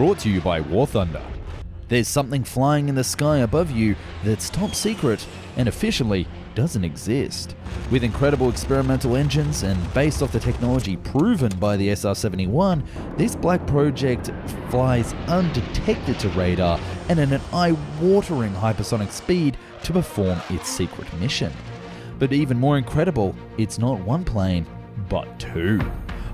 brought to you by War Thunder. There's something flying in the sky above you that's top secret and officially doesn't exist. With incredible experimental engines and based off the technology proven by the SR 71, this black project flies undetected to radar and at an eye watering hypersonic speed to perform its secret mission. But even more incredible, it's not one plane, but two.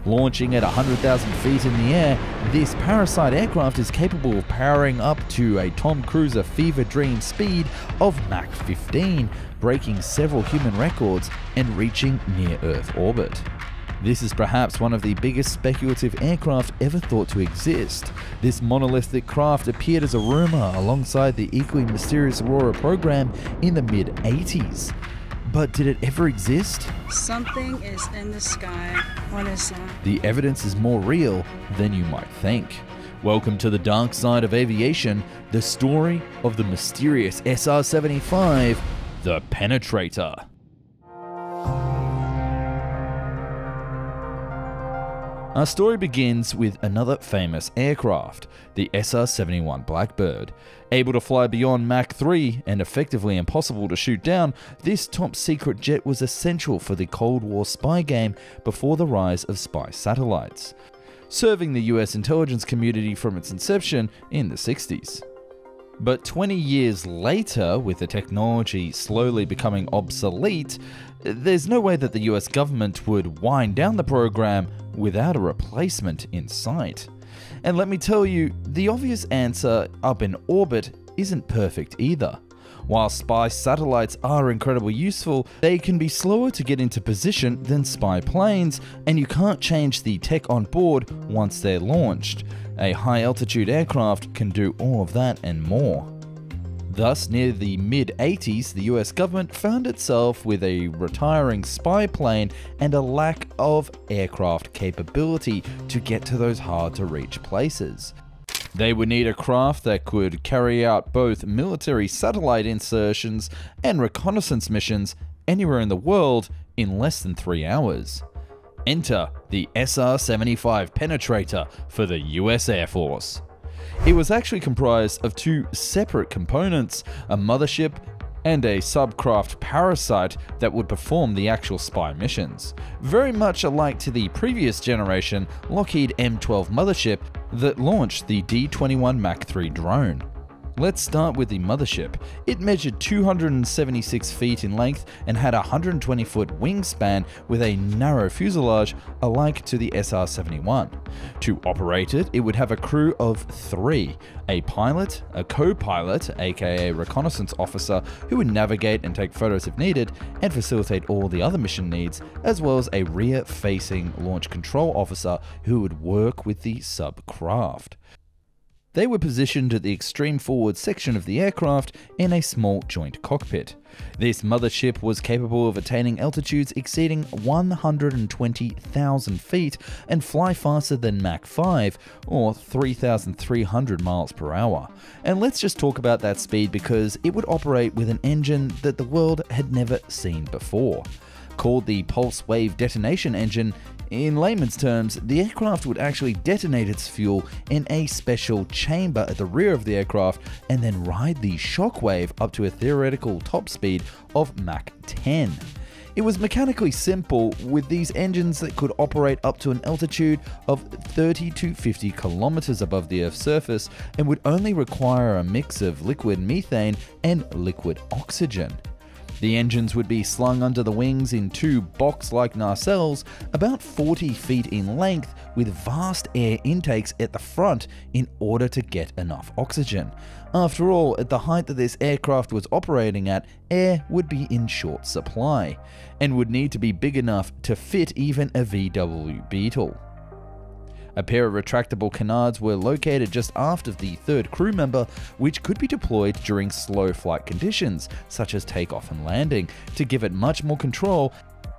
Launching at 100,000 feet in the air, this Parasite aircraft is capable of powering up to a Tom Cruiser fever dream speed of Mach 15, breaking several human records and reaching near Earth orbit. This is perhaps one of the biggest speculative aircraft ever thought to exist. This monolithic craft appeared as a rumor alongside the equally mysterious Aurora program in the mid 80s. But did it ever exist? Something is in the sky. What is that? The evidence is more real than you might think. Welcome to the dark side of aviation, the story of the mysterious SR 75, the Penetrator. Our story begins with another famous aircraft, the SR 71 Blackbird. Able to fly beyond Mach 3 and effectively impossible to shoot down, this top secret jet was essential for the Cold War spy game before the rise of spy satellites, serving the US intelligence community from its inception in the 60s. But 20 years later, with the technology slowly becoming obsolete, there's no way that the US government would wind down the program without a replacement in sight. And let me tell you, the obvious answer up in orbit isn't perfect either. While spy satellites are incredibly useful, they can be slower to get into position than spy planes, and you can't change the tech on board once they're launched. A high altitude aircraft can do all of that and more. Thus, near the mid 80s, the US government found itself with a retiring spy plane and a lack of aircraft capability to get to those hard to reach places. They would need a craft that could carry out both military satellite insertions and reconnaissance missions anywhere in the world in less than three hours. Enter the SR 75 Penetrator for the US Air Force. It was actually comprised of two separate components a mothership and a subcraft parasite that would perform the actual spy missions. Very much alike to the previous generation Lockheed M12 mothership that launched the D 21 Mach 3 drone. Let's start with the mothership. It measured 276 feet in length and had a 120 foot wingspan with a narrow fuselage alike to the SR 71. To operate it, it would have a crew of three a pilot, a co pilot, aka reconnaissance officer, who would navigate and take photos if needed and facilitate all the other mission needs, as well as a rear facing launch control officer who would work with the subcraft. They were positioned at the extreme forward section of the aircraft in a small joint cockpit. This mothership was capable of attaining altitudes exceeding 120,000 feet and fly faster than Mach 5 or 3,300 miles per hour. And let's just talk about that speed because it would operate with an engine that the world had never seen before. Called the Pulse Wave Detonation Engine, in layman's terms, the aircraft would actually detonate its fuel in a special chamber at the rear of the aircraft and then ride the shockwave up to a theoretical top speed of Mach 10. It was mechanically simple, with these engines that could operate up to an altitude of 30 to 50 kilometers above the Earth's surface and would only require a mix of liquid methane and liquid oxygen. The engines would be slung under the wings in two box like nacelles, about 40 feet in length, with vast air intakes at the front in order to get enough oxygen. After all, at the height that this aircraft was operating at, air would be in short supply, and would need to be big enough to fit even a VW Beetle. A pair of retractable canards were located just aft of the third crew member, which could be deployed during slow flight conditions, such as takeoff and landing, to give it much more control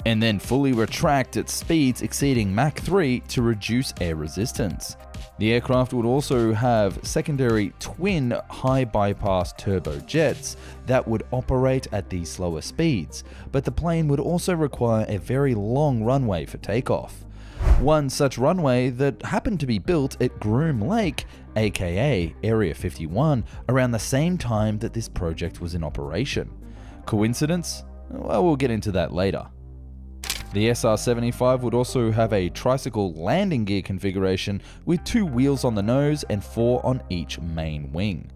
and then fully retract at speeds exceeding Mach 3 to reduce air resistance. The aircraft would also have secondary twin high bypass turbojets that would operate at these slower speeds, but the plane would also require a very long runway for takeoff. One such runway that happened to be built at Groom Lake, aka Area 51, around the same time that this project was in operation. Coincidence? Well, we'll get into that later. The SR-75 would also have a tricycle landing gear configuration with two wheels on the nose and four on each main wing.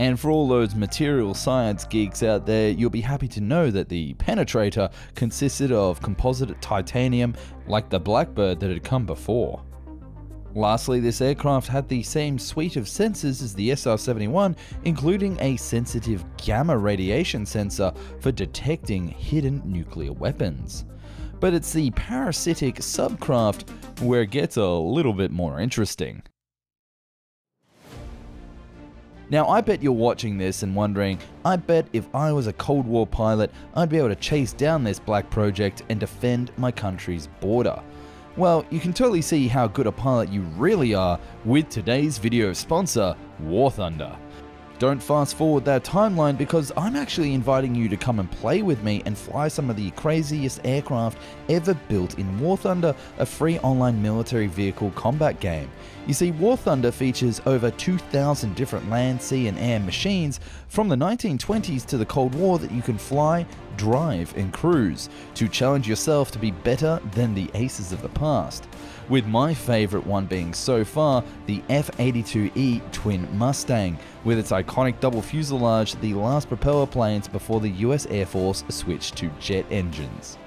And for all those material science geeks out there, you'll be happy to know that the penetrator consisted of composite titanium like the Blackbird that had come before. Lastly, this aircraft had the same suite of sensors as the SR 71, including a sensitive gamma radiation sensor for detecting hidden nuclear weapons. But it's the parasitic subcraft where it gets a little bit more interesting. Now, I bet you're watching this and wondering, I bet if I was a Cold War pilot, I'd be able to chase down this black project and defend my country's border. Well, you can totally see how good a pilot you really are with today's video sponsor, War Thunder. Don't fast forward that timeline because I'm actually inviting you to come and play with me and fly some of the craziest aircraft ever built in War Thunder, a free online military vehicle combat game. You see, War Thunder features over 2,000 different land, sea, and air machines from the 1920s to the Cold War that you can fly, drive, and cruise to challenge yourself to be better than the aces of the past with my favourite one being so far the F 82E Twin Mustang, with its iconic double fuselage, the last propeller planes before the US Air Force switched to jet engines.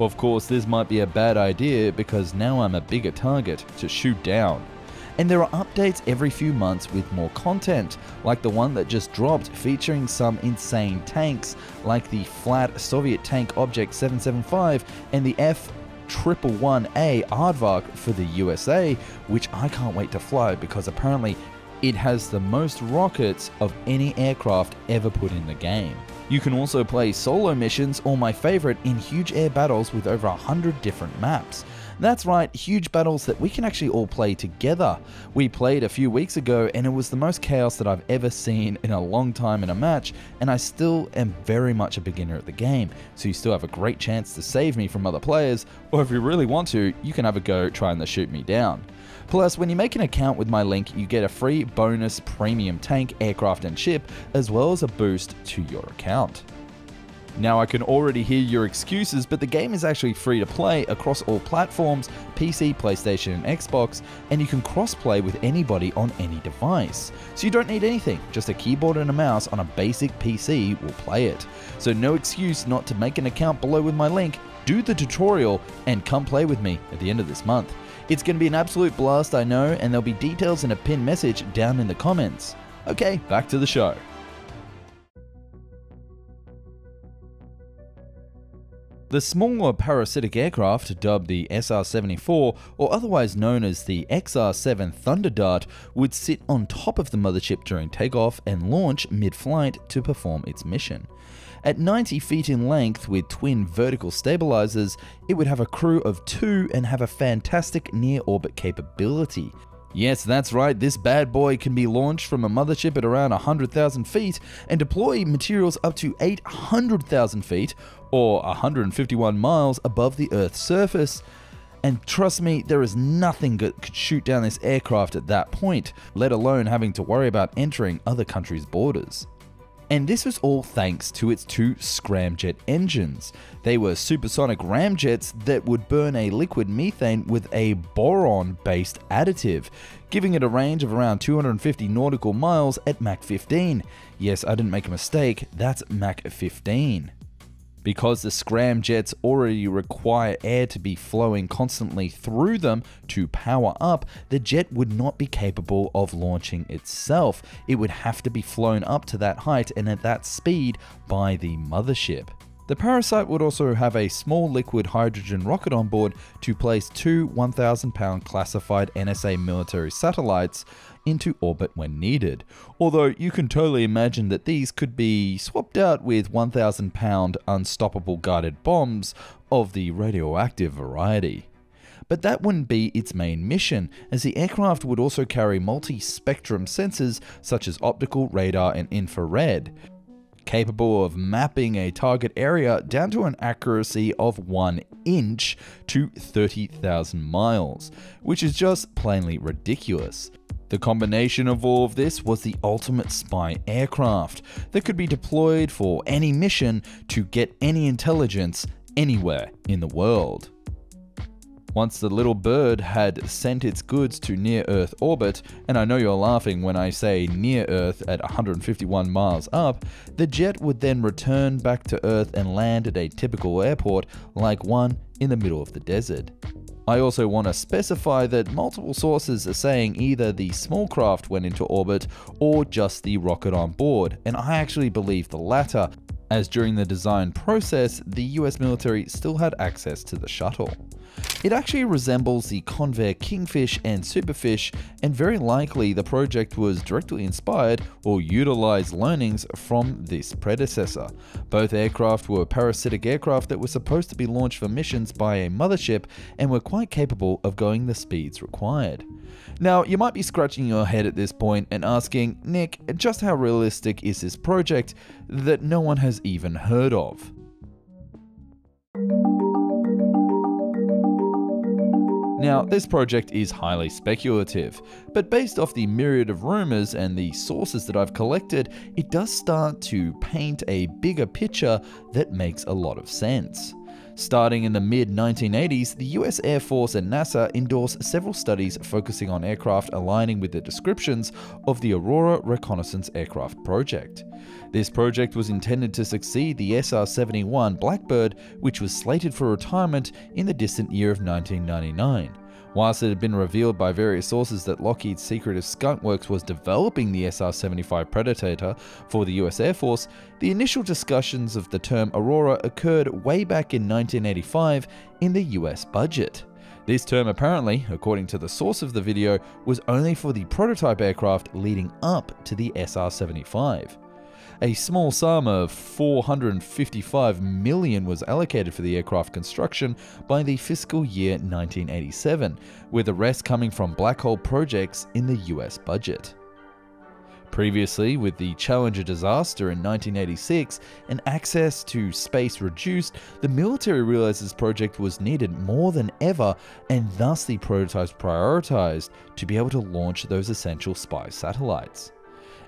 Of course, this might be a bad idea because now I'm a bigger target to shoot down. And there are updates every few months with more content, like the one that just dropped featuring some insane tanks, like the flat Soviet tank Object 775 and the F Triple One A Aardvark for the USA, which I can't wait to fly because apparently it has the most rockets of any aircraft ever put in the game. You can also play solo missions or my favorite in huge air battles with over 100 different maps. That's right, huge battles that we can actually all play together. We played a few weeks ago and it was the most chaos that I've ever seen in a long time in a match, and I still am very much a beginner at the game, so you still have a great chance to save me from other players, or if you really want to, you can have a go trying to shoot me down. Plus, when you make an account with my link, you get a free bonus premium tank, aircraft, and ship, as well as a boost to your account. Now, I can already hear your excuses, but the game is actually free to play across all platforms PC, PlayStation, and Xbox, and you can cross play with anybody on any device. So you don't need anything, just a keyboard and a mouse on a basic PC will play it. So, no excuse not to make an account below with my link, do the tutorial, and come play with me at the end of this month. It's going to be an absolute blast, I know, and there'll be details in a pinned message down in the comments. Okay, back to the show. The smaller parasitic aircraft, dubbed the SR 74 or otherwise known as the XR 7 Thunder Dart, would sit on top of the mothership during takeoff and launch mid flight to perform its mission. At 90 feet in length with twin vertical stabilizers, it would have a crew of two and have a fantastic near orbit capability. Yes, that's right, this bad boy can be launched from a mothership at around 100,000 feet and deploy materials up to 800,000 feet, or 151 miles above the Earth's surface. And trust me, there is nothing that could shoot down this aircraft at that point, let alone having to worry about entering other countries' borders. And this was all thanks to its two scramjet engines. They were supersonic ramjets that would burn a liquid methane with a boron based additive, giving it a range of around 250 nautical miles at Mach 15. Yes, I didn't make a mistake, that's Mach 15. Because the scramjets already require air to be flowing constantly through them to power up, the jet would not be capable of launching itself. It would have to be flown up to that height and at that speed by the mothership. The Parasite would also have a small liquid hydrogen rocket on board to place two 1,000 pound classified NSA military satellites into orbit when needed. Although you can totally imagine that these could be swapped out with 1,000 pound unstoppable guided bombs of the radioactive variety. But that wouldn't be its main mission, as the aircraft would also carry multi spectrum sensors such as optical, radar, and infrared, capable of mapping a target area down to an accuracy of 1 inch to 30,000 miles, which is just plainly ridiculous. The combination of all of this was the ultimate spy aircraft that could be deployed for any mission to get any intelligence anywhere in the world. Once the little bird had sent its goods to near Earth orbit, and I know you're laughing when I say near Earth at 151 miles up, the jet would then return back to Earth and land at a typical airport like one in the middle of the desert. I also want to specify that multiple sources are saying either the small craft went into orbit or just the rocket on board, and I actually believe the latter, as during the design process, the US military still had access to the shuttle. It actually resembles the Convair Kingfish and Superfish, and very likely the project was directly inspired or utilized learnings from this predecessor. Both aircraft were parasitic aircraft that were supposed to be launched for missions by a mothership and were quite capable of going the speeds required. Now, you might be scratching your head at this point and asking, Nick, just how realistic is this project that no one has even heard of? Now, this project is highly speculative, but based off the myriad of rumours and the sources that I've collected, it does start to paint a bigger picture that makes a lot of sense. Starting in the mid 1980s, the US Air Force and NASA endorsed several studies focusing on aircraft aligning with the descriptions of the Aurora Reconnaissance Aircraft Project. This project was intended to succeed the SR 71 Blackbird, which was slated for retirement in the distant year of 1999. Whilst it had been revealed by various sources that Lockheed's secretive Skunk Works was developing the SR 75 Predator for the US Air Force, the initial discussions of the term Aurora occurred way back in 1985 in the US budget. This term apparently, according to the source of the video, was only for the prototype aircraft leading up to the SR 75. A small sum of 455 million was allocated for the aircraft construction by the fiscal year 1987, with the rest coming from black hole projects in the US budget. Previously, with the Challenger disaster in 1986 and access to space reduced, the military realized this project was needed more than ever, and thus the prototypes prioritized to be able to launch those essential spy satellites.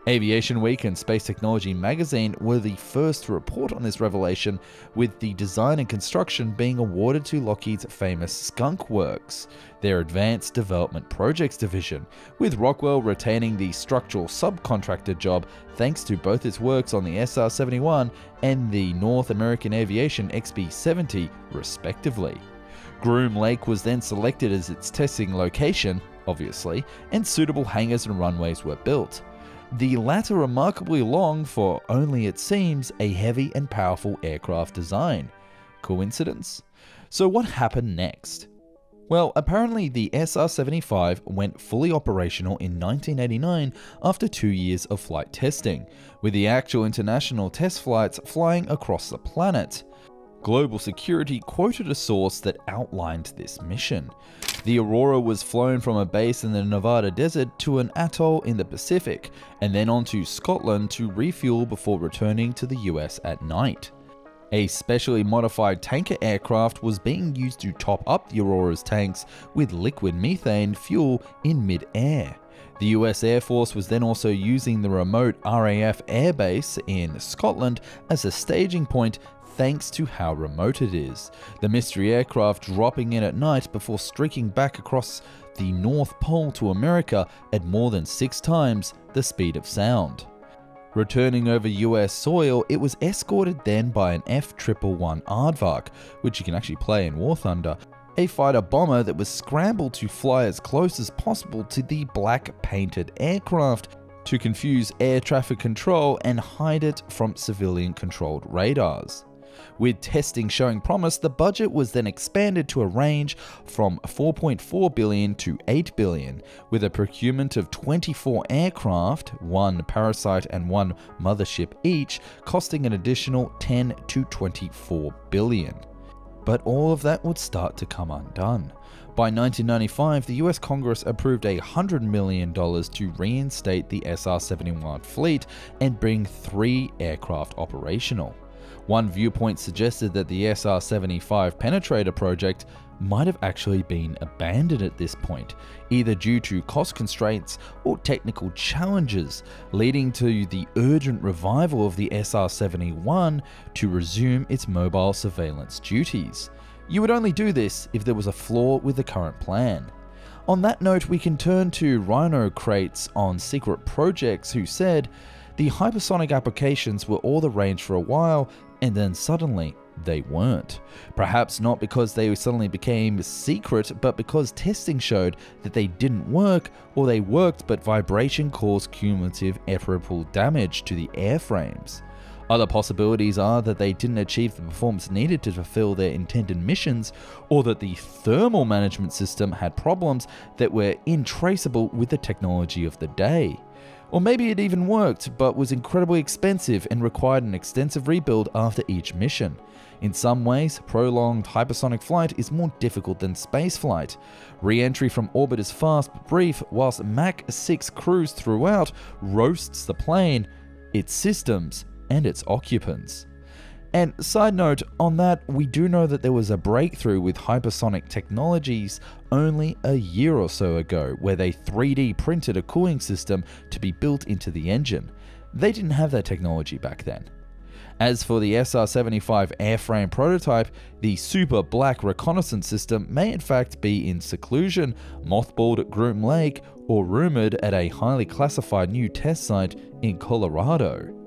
Aviation Week and Space Technology magazine were the first to report on this revelation, with the design and construction being awarded to Lockheed's famous Skunk Works, their Advanced Development Projects division, with Rockwell retaining the structural subcontractor job thanks to both its works on the SR 71 and the North American Aviation XB 70, respectively. Groom Lake was then selected as its testing location, obviously, and suitable hangars and runways were built the latter remarkably long for only, it seems, a heavy and powerful aircraft design. Coincidence? So, what happened next? Well, apparently the SR 75 went fully operational in 1989 after two years of flight testing, with the actual international test flights flying across the planet. Global Security quoted a source that outlined this mission. The Aurora was flown from a base in the Nevada desert to an atoll in the Pacific, and then on to Scotland to refuel before returning to the US at night. A specially modified tanker aircraft was being used to top up the Aurora's tanks with liquid methane fuel in mid-air. The US Air Force was then also using the remote RAF airbase in Scotland as a staging point thanks to how remote it is. The mystery aircraft dropping in at night before streaking back across the North Pole to America at more than six times the speed of sound. Returning over US soil, it was escorted then by an F111 Aardvark, which you can actually play in War Thunder, a fighter bomber that was scrambled to fly as close as possible to the black painted aircraft to confuse air traffic control and hide it from civilian controlled radars. With testing showing promise, the budget was then expanded to a range from 4.4 billion to 8 billion, with a procurement of 24 aircraft, one Parasite and one Mothership each, costing an additional 10 to 24 billion. But all of that would start to come undone. By 1995, the US Congress approved $100 million to reinstate the SR 71 fleet and bring three aircraft operational. One viewpoint suggested that the SR 75 penetrator project might have actually been abandoned at this point, either due to cost constraints or technical challenges, leading to the urgent revival of the SR 71 to resume its mobile surveillance duties. You would only do this if there was a flaw with the current plan. On that note, we can turn to Rhino Crates on Secret Projects, who said, the hypersonic applications were all the rage for a while, and then suddenly they weren't. Perhaps not because they suddenly became secret, but because testing showed that they didn't work, or they worked but vibration caused cumulative irreparable damage to the airframes. Other possibilities are that they didn't achieve the performance needed to fulfill their intended missions, or that the thermal management system had problems that were intraceable with the technology of the day. Or maybe it even worked, but was incredibly expensive and required an extensive rebuild after each mission. In some ways, prolonged hypersonic flight is more difficult than spaceflight. Re entry from orbit is fast but brief, whilst Mach 6 cruise throughout roasts the plane, its systems, and its occupants. And side note on that, we do know that there was a breakthrough with hypersonic technologies only a year or so ago, where they 3D printed a cooling system to be built into the engine. They didn't have that technology back then. As for the SR 75 airframe prototype, the Super Black reconnaissance system may in fact be in seclusion, mothballed at Groom Lake, or rumored at a highly classified new test site in Colorado.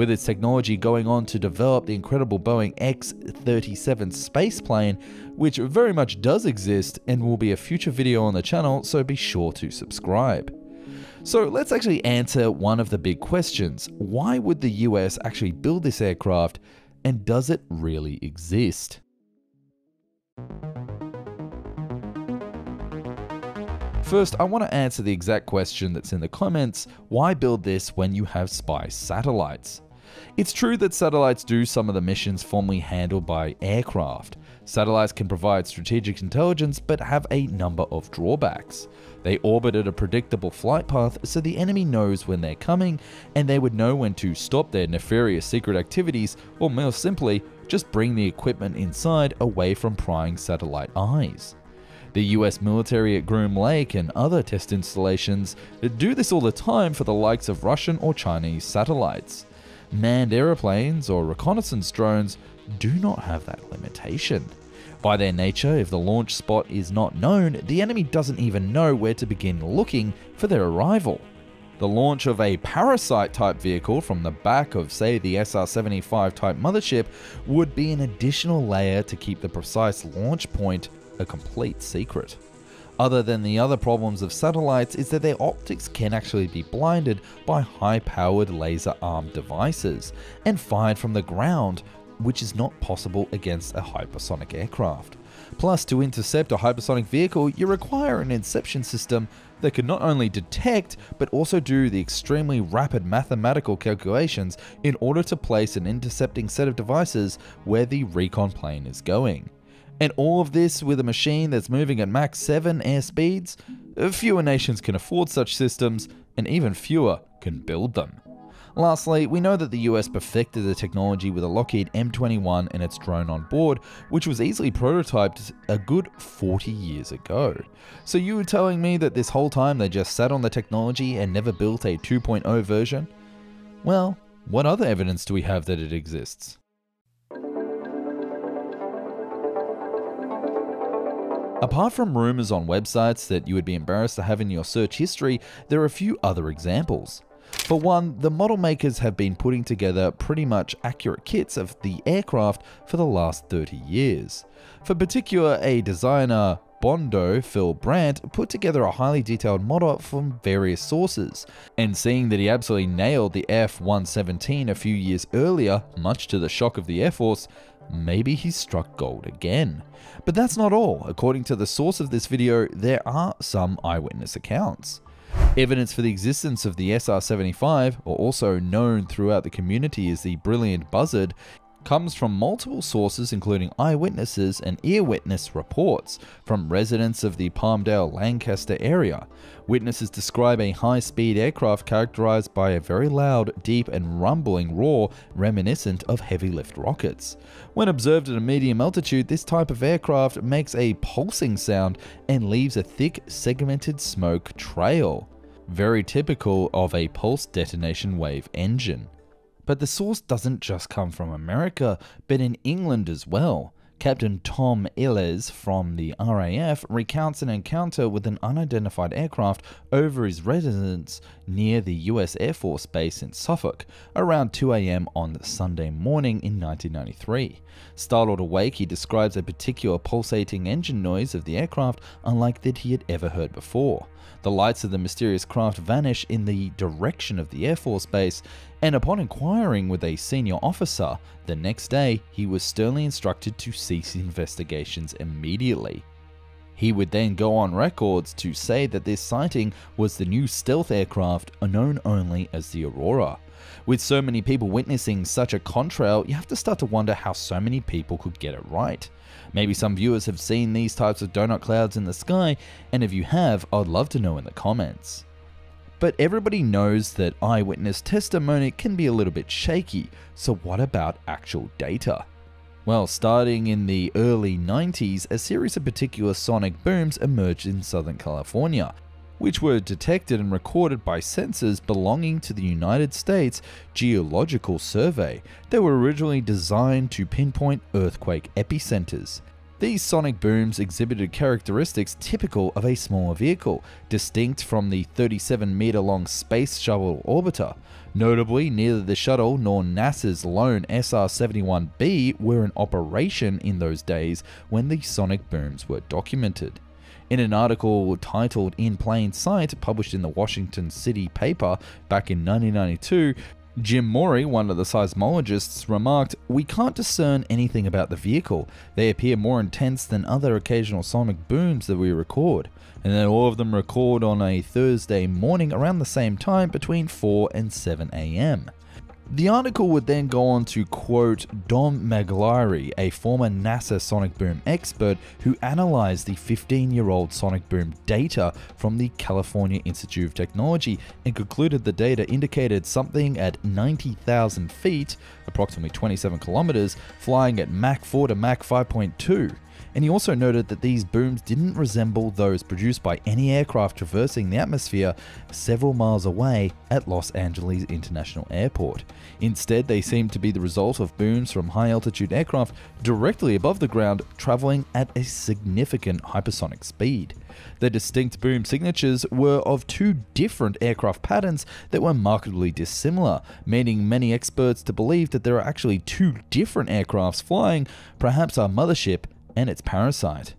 With its technology going on to develop the incredible Boeing X 37 spaceplane, which very much does exist and will be a future video on the channel, so be sure to subscribe. So let's actually answer one of the big questions. Why would the US actually build this aircraft and does it really exist? First, I want to answer the exact question that's in the comments why build this when you have spy satellites? It's true that satellites do some of the missions formerly handled by aircraft. Satellites can provide strategic intelligence but have a number of drawbacks. They orbit at a predictable flight path so the enemy knows when they're coming and they would know when to stop their nefarious secret activities or more simply, just bring the equipment inside away from prying satellite eyes. The US military at Groom Lake and other test installations do this all the time for the likes of Russian or Chinese satellites. Manned aeroplanes or reconnaissance drones do not have that limitation. By their nature, if the launch spot is not known, the enemy doesn't even know where to begin looking for their arrival. The launch of a parasite type vehicle from the back of, say, the SR 75 type mothership would be an additional layer to keep the precise launch point a complete secret. Other than the other problems of satellites is that their optics can actually be blinded by high powered laser armed devices and fired from the ground, which is not possible against a hypersonic aircraft. Plus, to intercept a hypersonic vehicle, you require an inception system that can not only detect, but also do the extremely rapid mathematical calculations in order to place an intercepting set of devices where the recon plane is going. And all of this with a machine that's moving at Mach 7 airspeeds? Fewer nations can afford such systems, and even fewer can build them. Lastly, we know that the US perfected the technology with a Lockheed M21 and its drone on board, which was easily prototyped a good 40 years ago. So you were telling me that this whole time they just sat on the technology and never built a 2.0 version? Well, what other evidence do we have that it exists? Apart from rumors on websites that you would be embarrassed to have in your search history, there are a few other examples. For one, the model makers have been putting together pretty much accurate kits of the aircraft for the last 30 years. For particular, a designer, Bondo Phil Brandt put together a highly detailed model from various sources, and seeing that he absolutely nailed the F 117 a few years earlier, much to the shock of the Air Force, maybe he struck gold again. But that's not all. According to the source of this video, there are some eyewitness accounts. Evidence for the existence of the SR-75, or also known throughout the community as the Brilliant Buzzard, comes from multiple sources, including eyewitnesses and ear witness reports from residents of the Palmdale Lancaster area. Witnesses describe a high speed aircraft characterized by a very loud, deep, and rumbling roar reminiscent of heavy lift rockets. When observed at a medium altitude, this type of aircraft makes a pulsing sound and leaves a thick, segmented smoke trail, very typical of a pulse detonation wave engine. But the source doesn't just come from America, but in England as well. Captain Tom Illes from the RAF recounts an encounter with an unidentified aircraft over his residence near the US Air Force Base in Suffolk around 2 am on Sunday morning in 1993. Startled awake, he describes a particular pulsating engine noise of the aircraft unlike that he had ever heard before. The lights of the mysterious craft vanish in the direction of the Air Force Base, and upon inquiring with a senior officer, the next day he was sternly instructed to cease investigations immediately. He would then go on records to say that this sighting was the new stealth aircraft known only as the Aurora. With so many people witnessing such a contrail, you have to start to wonder how so many people could get it right. Maybe some viewers have seen these types of donut clouds in the sky, and if you have, I'd love to know in the comments. But everybody knows that eyewitness testimony can be a little bit shaky, so what about actual data? Well, starting in the early 90s, a series of particular sonic booms emerged in Southern California, which were detected and recorded by sensors belonging to the United States Geological Survey. They were originally designed to pinpoint earthquake epicenters. These sonic booms exhibited characteristics typical of a smaller vehicle, distinct from the 37 meter long Space Shuttle orbiter. Notably, neither the shuttle nor NASA's lone SR 71B were in operation in those days when the sonic booms were documented. In an article titled In Plain Sight, published in the Washington City paper back in 1992, Jim Mori, one of the seismologists, remarked, We can't discern anything about the vehicle. They appear more intense than other occasional sonic booms that we record. And then all of them record on a Thursday morning around the same time between 4 and 7 am. The article would then go on to quote Dom Maglieri, a former NASA sonic boom expert who analyzed the 15 year old sonic boom data from the California Institute of Technology and concluded the data indicated something at 90,000 feet, approximately 27 kilometers, flying at Mach 4 to Mach 5.2 and he also noted that these booms didn't resemble those produced by any aircraft traversing the atmosphere several miles away at Los Angeles International Airport. Instead, they seemed to be the result of booms from high altitude aircraft directly above the ground traveling at a significant hypersonic speed. The distinct boom signatures were of two different aircraft patterns that were markedly dissimilar, meaning many experts to believe that there are actually two different aircrafts flying, perhaps a mothership and its parasite.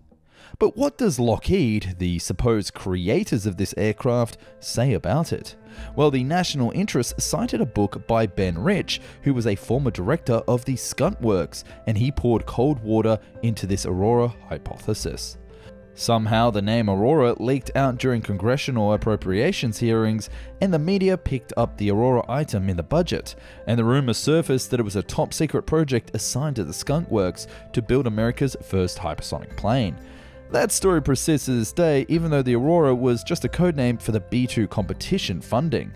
But what does Lockheed, the supposed creators of this aircraft, say about it? Well, the National Interest cited a book by Ben Rich, who was a former director of the Skunk Works, and he poured cold water into this Aurora hypothesis. Somehow, the name Aurora leaked out during congressional appropriations hearings, and the media picked up the Aurora item in the budget. And the rumor surfaced that it was a top secret project assigned to the Skunk Works to build America's first hypersonic plane. That story persists to this day, even though the Aurora was just a codename for the B 2 competition funding.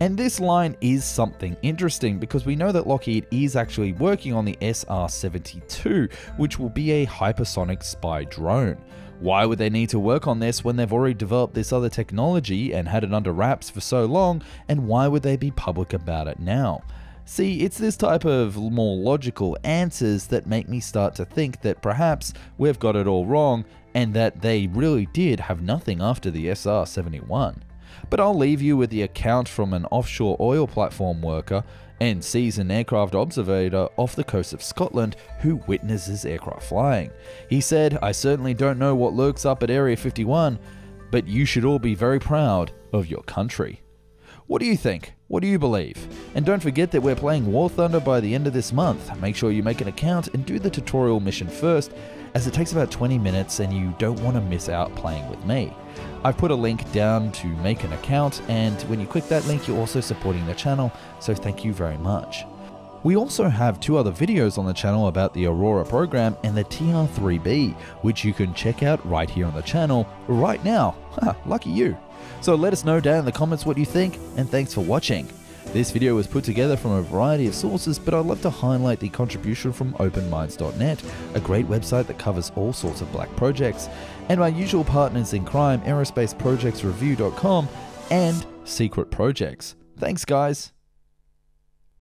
And this line is something interesting because we know that Lockheed is actually working on the SR 72, which will be a hypersonic spy drone. Why would they need to work on this when they've already developed this other technology and had it under wraps for so long, and why would they be public about it now? See, it's this type of more logical answers that make me start to think that perhaps we've got it all wrong and that they really did have nothing after the SR 71. But I'll leave you with the account from an offshore oil platform worker and sees an aircraft observer off the coast of Scotland who witnesses aircraft flying. He said, I certainly don't know what lurks up at Area 51, but you should all be very proud of your country. What do you think? What do you believe? And don't forget that we're playing War Thunder by the end of this month. Make sure you make an account and do the tutorial mission first, as it takes about 20 minutes and you don't want to miss out playing with me. I've put a link down to make an account, and when you click that link, you're also supporting the channel, so thank you very much. We also have two other videos on the channel about the Aurora program and the TR3B, which you can check out right here on the channel right now. Lucky you. So let us know down in the comments what you think, and thanks for watching. This video was put together from a variety of sources, but I'd love to highlight the contribution from OpenMinds.net, a great website that covers all sorts of black projects, and my usual partners in crime, AerospaceProjectsReview.com and Secret Projects. Thanks, guys.